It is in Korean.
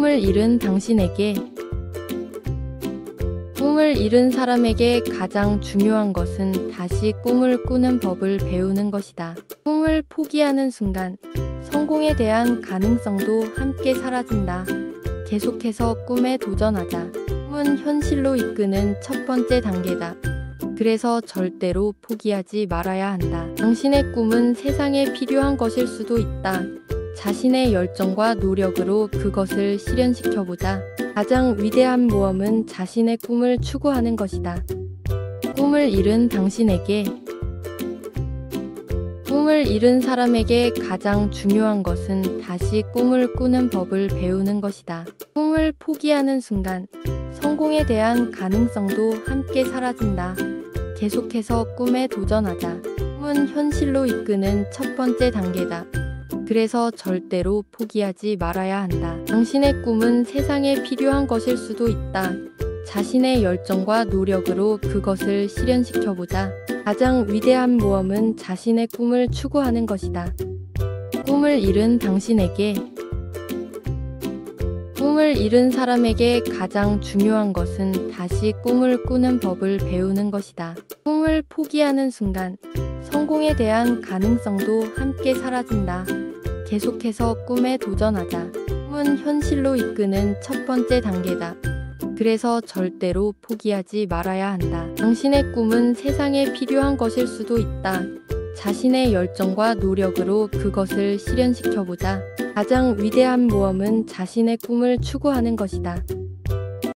꿈을 잃은 당신에게 꿈을 잃은 사람에게 가장 중요한 것은 다시 꿈을 꾸는 법을 배우는 것이다. 꿈을 포기하는 순간 성공에 대한 가능성도 함께 사라진다. 계속해서 꿈에 도전하자. 꿈은 현실로 이끄는 첫 번째 단계다. 그래서 절대로 포기하지 말아야 한다. 당신의 꿈은 세상에 필요한 것일 수도 있다. 자신의 열정과 노력으로 그것을 실현시켜보자. 가장 위대한 모험은 자신의 꿈을 추구하는 것이다. 꿈을 잃은 당신에게 꿈을 잃은 사람에게 가장 중요한 것은 다시 꿈을 꾸는 법을 배우는 것이다. 꿈을 포기하는 순간 성공에 대한 가능성도 함께 사라진다. 계속해서 꿈에 도전하자. 꿈은 현실로 이끄는 첫 번째 단계다. 그래서 절대로 포기하지 말아야 한다. 당신의 꿈은 세상에 필요한 것일 수도 있다. 자신의 열정과 노력으로 그것을 실현시켜보자. 가장 위대한 모험은 자신의 꿈을 추구하는 것이다. 꿈을 잃은 당신에게 꿈을 잃은 사람에게 가장 중요한 것은 다시 꿈을 꾸는 법을 배우는 것이다. 꿈을 포기하는 순간 성공에 대한 가능성도 함께 사라진다. 계속해서 꿈에 도전하자. 꿈은 현실로 이끄는 첫 번째 단계다. 그래서 절대로 포기하지 말아야 한다. 당신의 꿈은 세상에 필요한 것일 수도 있다. 자신의 열정과 노력으로 그것을 실현시켜보자. 가장 위대한 모험은 자신의 꿈을 추구하는 것이다.